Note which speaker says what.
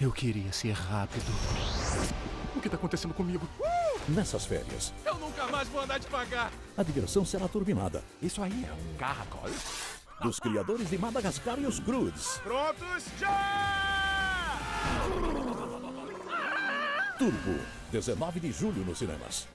Speaker 1: Eu queria ser rápido. O que está acontecendo comigo?
Speaker 2: Nessas férias,
Speaker 1: Eu nunca mais vou andar devagar.
Speaker 2: a diversão será turbinada.
Speaker 1: Isso aí é um caracol?
Speaker 2: Dos criadores de Madagascar e os Croods.
Speaker 1: Prontos, já!
Speaker 2: Turbo, 19 de julho nos cinemas.